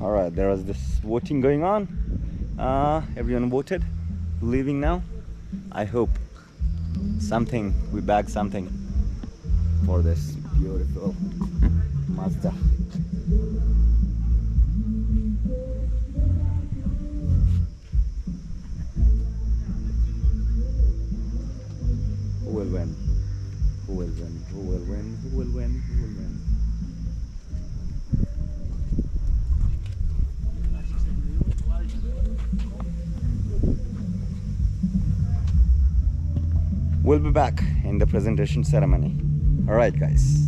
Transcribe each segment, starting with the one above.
all right there was this voting going on. Uh everyone voted. Leaving now. I hope something we bag something for this beautiful mazda. Who will win? Who will win? Who will win? Who will win? Who will win We'll be back in the presentation ceremony. All right, guys.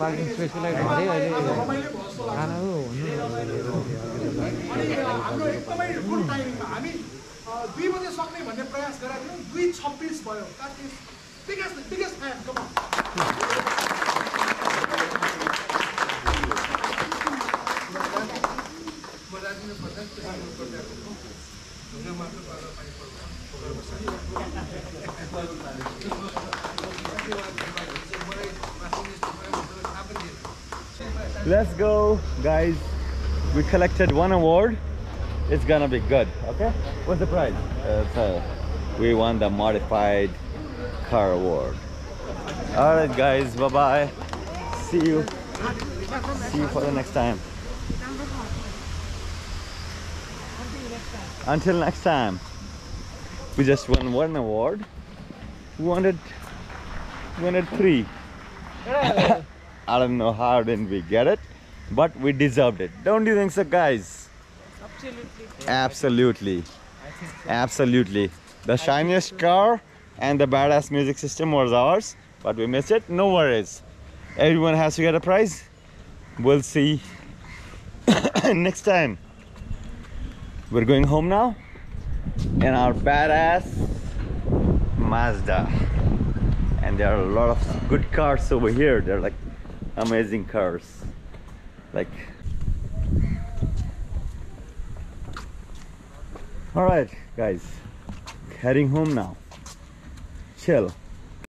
Parking स्पेसको लागि धेरै अहिले टाइमिङमा हामी दुई बजे सक्ने भन्ने प्रयास गरेका थियौँ दुई छब्बिस भयो Let's go, guys. We collected one award. It's gonna be good. Okay. What's the prize? Uh, so we won the modified car award. All right, guys. Bye bye. See you. See you for the next time. Until next time. We just won one award. We wanted, we wanted three. I don't know how didn't we get it, but we deserved it. Don't you think so, guys? Absolutely. Absolutely. Absolutely. The shiniest car and the badass music system was ours, but we missed it. No worries. Everyone has to get a prize. We'll see next time. We're going home now in our badass Mazda. And there are a lot of good cars over here. They're like amazing cars. Like all right guys heading home now chill